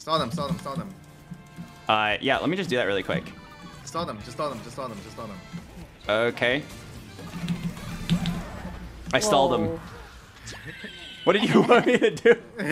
Stall them, stall them, stall them. Uh, yeah, let me just do that really quick. Stall them, just stall them, just stall them, just stall them. Okay. I stalled him. Whoa. What did you want me to do?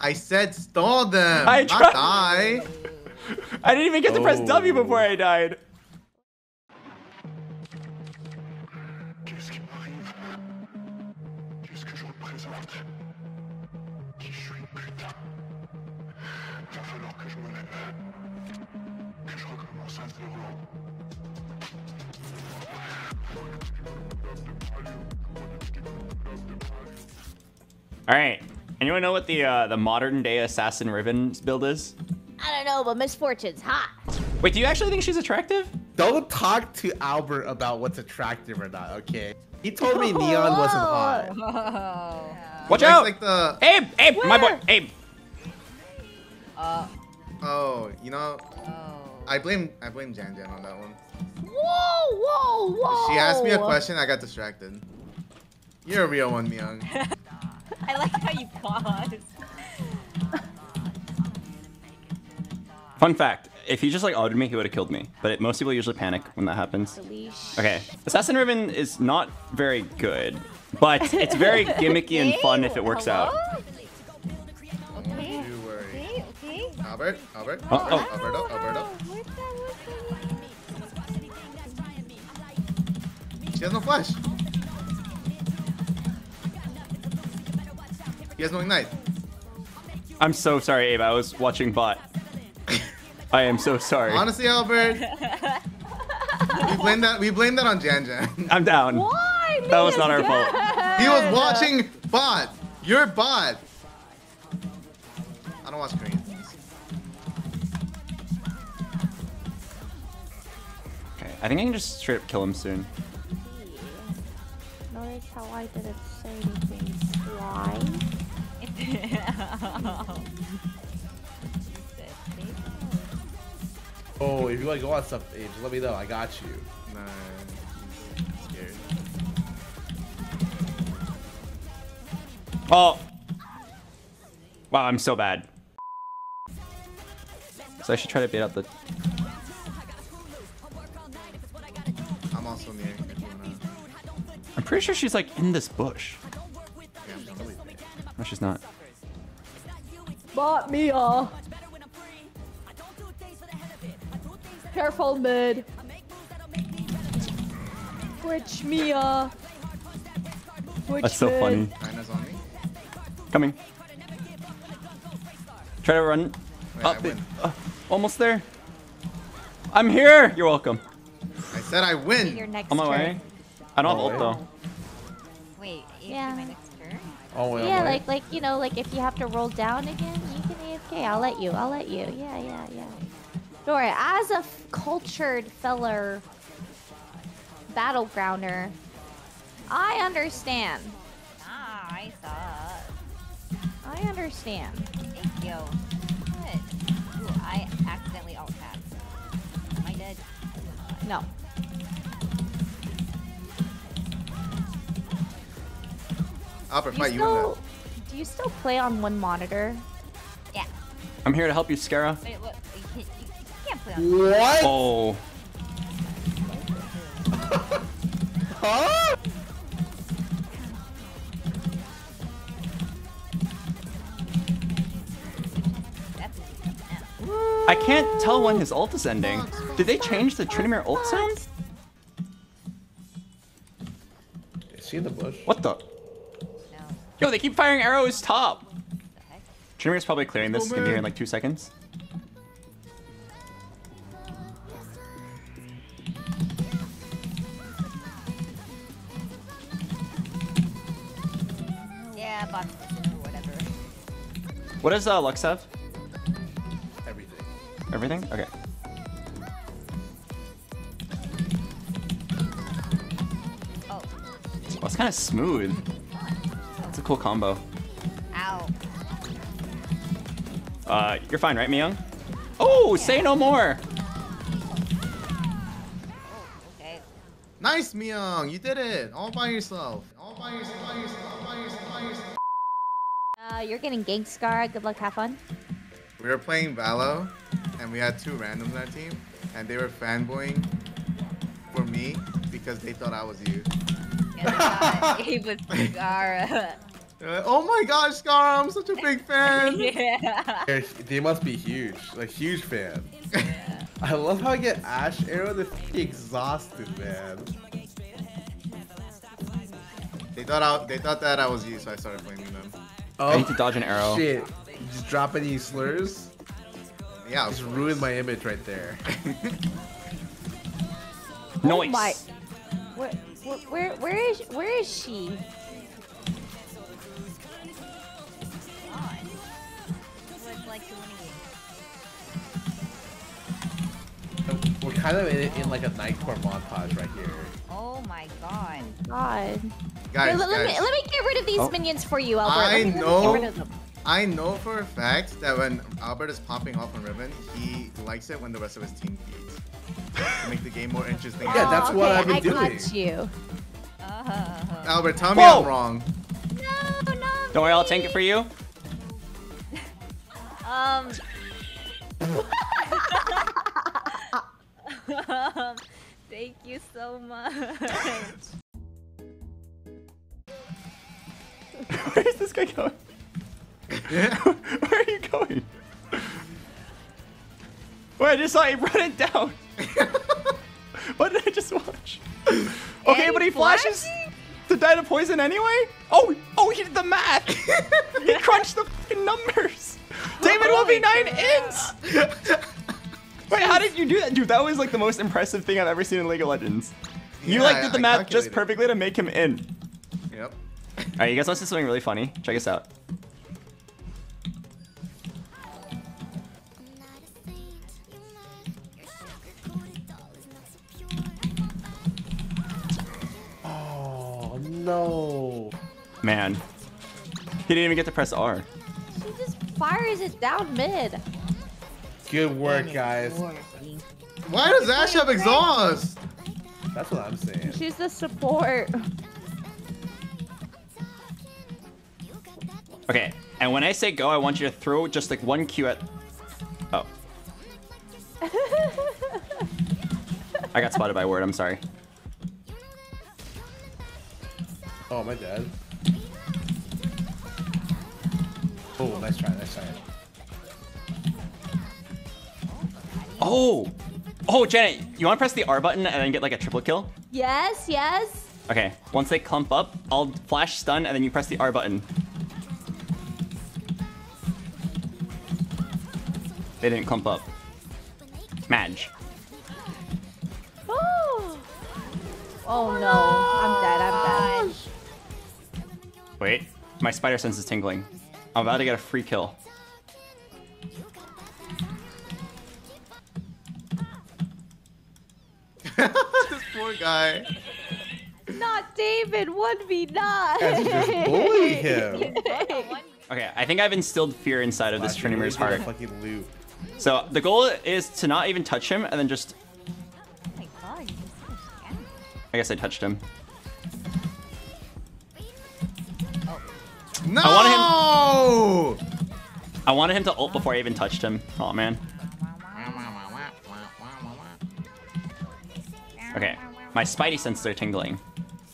I said stall them, I not tried- die. I didn't even get to press W before I died. All right. Anyone know what the uh, the modern day assassin Riven build is? I don't know, but Miss Fortune's hot. Wait, do you actually think she's attractive? Don't talk to Albert about what's attractive or not, okay? He told me Neon wasn't hot. Oh. Watch out! like the Abe, Abe, my boy, Where? Abe. Uh, oh, you know, oh. I blame I blame Jan Jan on that one. Whoa, whoa, whoa. She asked me a question, I got distracted. You're a real one, Myung. I like how you pause. Fun fact: If he just like outed me, he would have killed me. But it, most people usually panic when that happens. Okay, Assassin Riven is not very good, but it's very gimmicky and fun if it works out. Okay. Okay, okay. Albert, Albert, Oh, Alberto, oh. Alberto, Alberto. Oh, where's that, where's that? She has no flash. He has no ignite. I'm so sorry, Abe. I was watching bot. I am so sorry. Honestly, Albert, we blame that. We blame that on Jan Jan. I'm down. Why? That was not our again? fault. He was watching bot. You're bot. I don't watch Korean things. Okay, I think I can just straight up kill him soon. Notice how I didn't say anything. Why? Oh, if you want to go on stuff, Age, let me know. I got you. Nah, he's scared. Oh. Wow, I'm so bad. So I should try to bait out the. I'm also near. if you I'm pretty sure she's like in this bush. No, she's not. Bought me a. Careful mid. Twitch Mia. Twitch That's so mid. funny. Rhina's on me. Coming. Try to run. Wait, up I uh, almost there. I'm here. You're welcome. I said I Your win. next On my turn. way. I don't have Oh, ult though. Wait, you Yeah. yeah. my next turn? Oh, wait, Yeah, I'm like like you know, like if you have to roll down again, you can AFK. I'll let you. I'll let you. Yeah, yeah, yeah. Dora, as a f- cultured feller battlegrounder, I understand. Ah, I saw. I understand. Thank you. What? Ooh, I accidentally alt tabbed. Am I dead? No. Albert, Do you fight you win still that. do you still play on one monitor? Yeah. I'm here to help you, Scarra. Wait, what? You can't, you, you can't play on. What? Oh. Huh? I can't tell when his ult is ending. Did they change the Tryndamere ult sound? Is she in the bush? What the? No. Yo, they keep firing arrows top. What the heck? Tryndamere's probably clearing this. Gonna be here in like two seconds. Yeah, box or whatever. What does uh, Lux have? Everything. Everything? Okay. Oh. Well, it's kind of smooth. That's a cool combo. Ow. Uh, you're fine, right, Myung? Oh, say no more. Okay. Nice, Myung. You did it. All by yourself. All by yourself. All by yourself. All by yourself. All by yourself. Uh, you're getting Gangscar. Good luck. Have fun. We were playing Valo, and we had two randoms on our team, and they were fanboying for me because they thought I was you. And I he was Gara. They're oh my gosh, Scar, I'm such a big fan. yeah. They're- They must be huge, like huge fan. I love how I get Ashe Arrow. They're fucking exhausted, man. They thought I, they thought that I was you, so I started blaming them. Oh, I need to dodge an arrow. Shit. Just drop any slurs. Yeah, of Just ruined my image right there. Oh Noise. my- Where, where, where, where is, where is she? God. Would like to win a game. We're kind of in, in like a nightcore montage right here. Oh my god. God. Guys, Here, let, let me, let me get rid of these Oh. minions for you, Albert. Let I me- know- Get rid of them. I know for a fact that when Albert is popping off on Riven, he likes it when the rest of his team feeds. To make the game more interesting. Yeah, that's what okay, I've been I doing. got you. Uh, Albert, tell me Whoa! I'm wrong. no, no. Don't worry, I'll tank it for you. Um. um, Thank you so much. Where is this guy going? Where are you going? Wait, I just saw him run it down. What did I just watch? Okay, And but he flashes to die to poison anyway? Oh, oh, he did the math. he crunched the fucking numbers. David will be nine ins. Wait, how did you do that, dude? That was like the most impressive thing I've ever seen in League of Legends. You Yeah, like did the I math just perfectly to make him in. Yep. All right, you guys want to see something really funny? Check this out. No. Man, he didn't even get to press R. She just fires it down mid. Good work, guys. Why does Ashe have exhaust? That's what I'm saying. She's the support. Okay, and when I say go, I want you to throw just like one Q at. Oh, I got spotted by word. I'm sorry. My dad. Oh, nice try, nice try. Oh, oh, Janet, you want to press the R button and then get like a triple kill? yes, yes. Okay, once they clump up, I'll flash stun and then you press the R button. They didn't clump up. Madge. Oh. Oh no, I'm dead. I'm dead. Wait, my spider sense is tingling. I'm about to get a free kill. this poor guy. Not David. One v nine. Guys, just bully him. Okay, I think I've instilled fear inside of this Flashing Tryndamere's heart. Fucking loop. So the goal is to not even touch him and then just. Oh god, you just finished the game. I guess I touched him. No! I I wanted him to ult before I even touched him. Oh man. Okay, my spidey senses are tingling.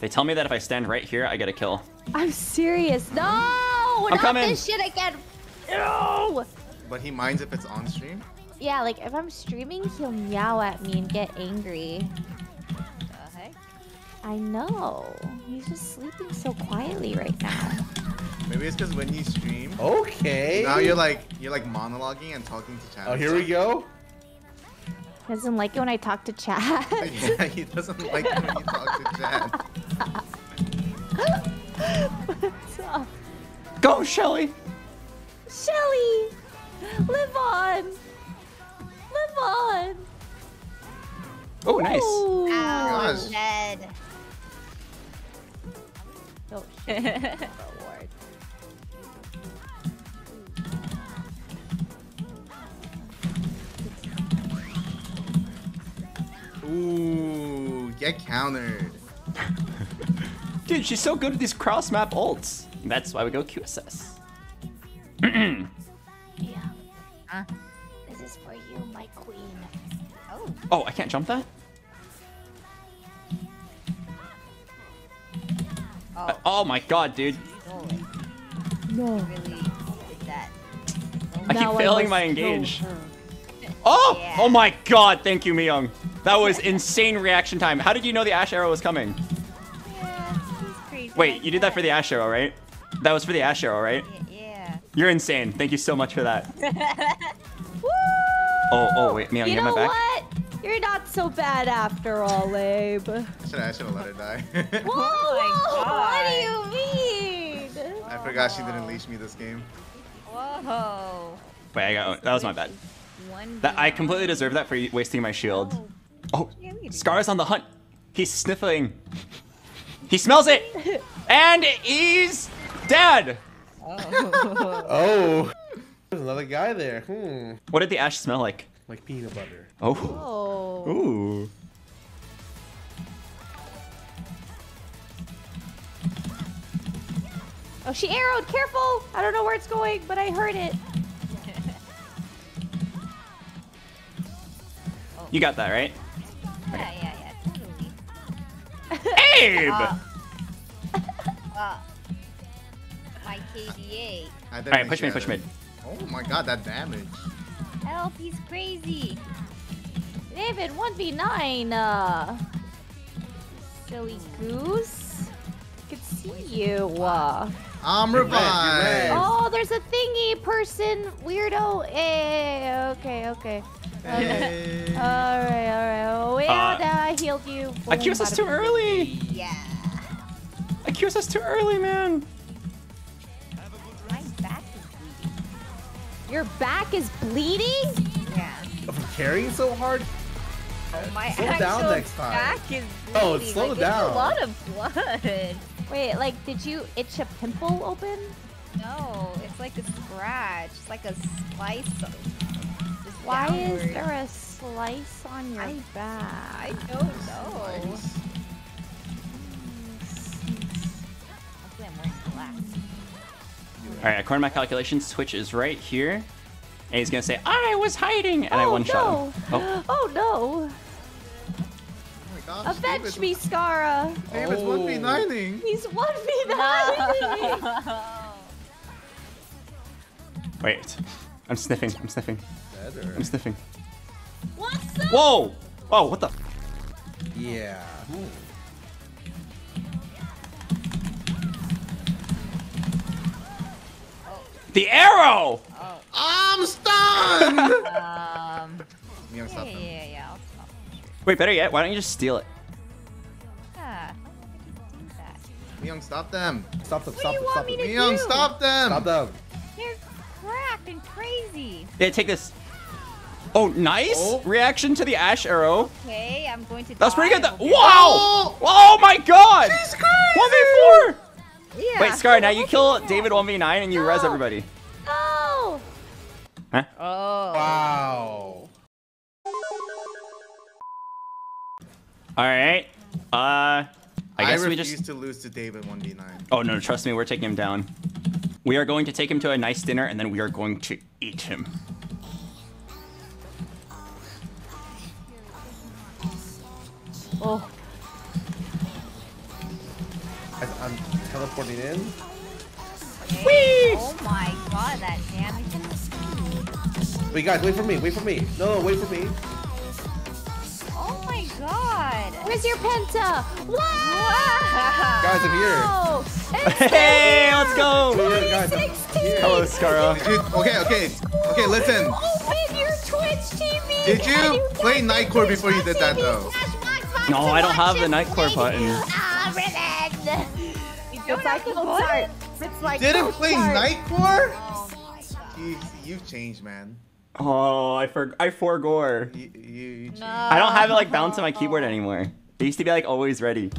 They tell me that if I stand right here, I get a kill. I'm serious. No, I'm not coming. this shit again. No. But he minds if it's on stream. Yeah, like if I'm streaming, he'll meow at me and get angry. I know. He's just sleeping so quietly right now. Maybe it's because when you stream, Okay. now you're like you're like monologuing and talking to chat. Oh, here we go. He doesn't like it when I talk to chat. yeah, he doesn't like it when you talk to chat. What's up? Go, Shelly! Shelly! Live on! Live on! Oh, nice. Ooh. Oh, Ow, Gosh. dead. Oh, shit. Ooh, get countered. Dude, she's so good at these cross map ults. That's why we go QSS. Yeah. Huh? This is for you, my queen. Oh. Oh, I can't jump that? Oh. Uh, oh my god, dude. No. Really. I keep Now failing must my engage. her. Oh! oh! Yeah. Oh my god, thank you, Myung. That was insane reaction time. How did you know the Ashe arrow was coming? Yeah, crazy. Wait, like you did that for the Ashe arrow, right? That was for the Ashe arrow, right? Yeah. You're insane. Thank you so much for that. Woo! Oh, oh, wait, Myung, You you have my back? what? You're not so bad after all, Abe. Should I should have let her die. Whoa, Oh my whoa, what do you mean? I forgot she didn't leash me this game. Whoa. Wait, I got, that was my bad. One That I completely deserve that for wasting my shield. Oh, Yeah, we did. Scar's on the hunt. He's sniffing. He smells it, and he's dead. Oh. Oh, there's another guy there. Hmm, What did the ash smell like? like peanut butter. Oh. Oh. Ooh. Oh, she arrowed. Careful. I don't know where it's going, but I heard it. You got that right, yeah, yeah, yeah, totally. Abe. Uh, uh, my KDA. I All right, push mid, push mid. Oh my god, that damage. Help, he's crazy. David, 1v9. Uh, silly goose. I could see you. Uh, I'm You're red, you're red. revived. oh, there's a thingy person. Weirdo. Eh, okay, okay. Hey. Alright, alright. Oh, yeah, Uh, now I healed you. I queued us too early. Yeah. I queued us too early, man. My back is bleeding. Your back is bleeding? Yeah. From carrying so hard. Oh, my Slow down next time. back is bleeding. Oh, slow like, down. There's a lot of blood. Wait, like, did you itch a pimple open? No, it's like a scratch. It's like a slice. Just Why downward. is there a slice on your I- back? I don't know. Nice. Hopefully I'm wearing black. All right, according to my calculations, Twitch is right here, and he's gonna say, "I was hiding," and I Oh, one shot him. no. Oh, Oh no! Oh my gosh. Avenge David's- me, Scarra! David's Oh. 1v9ing. He's one v nine. wait, I'm sniffing. I'm sniffing. Better. I'm sniffing. What's up? Whoa! Oh, what the? Yeah. Hmm. The arrow! I'm stunned! um. Yeah, yeah, yeah, yeah. I'll stop. Wait, better yet, why don't you just steal it? Ah, why would I do that? Young, stop them. Stop them. What Stop do them. you Stop me them. to Young, do? stop them. Stop them. They're cracked and crazy. Yeah, take this. Oh, nice Oh. reaction to the Ashe arrow. Okay, I'm going to. That was pretty good. die. Wow! Oh my god! She's crazy. One v four. Yeah. Wait, Scar, now you kill David one v nine and you res everybody. No! Huh? Oh. Wow. All right. Uh, I I, guess we refuse just. to lose to David 1v9. Oh no, trust me, we're taking him down. We are going to take him to a nice dinner and then we are going to eat him. Oh, I, I'm teleporting in. Okay. Oh my god, that damage. Wait, guys, wait for me. Wait for me. No, no, wait for me. Oh my god. where's your penta? Wow. Guys, I'm here. Oh, it's Hey, let's go! Guys, 2016. Hello, Scarra. You, okay, okay, okay, listen. Oh, Open your Twitch TV. Did you you play get Nightcore before you did that, though? Xbox No, I don't have the Watch Nightcore button. Ah, revenge. It's like the Mozart. It's like Didn't play Nightcore? Oh my god. You, you've changed, man. Oh, I for I forgore. You, you, you changed. No. I don't have it like balanced on my keyboard anymore. It used to be like always ready.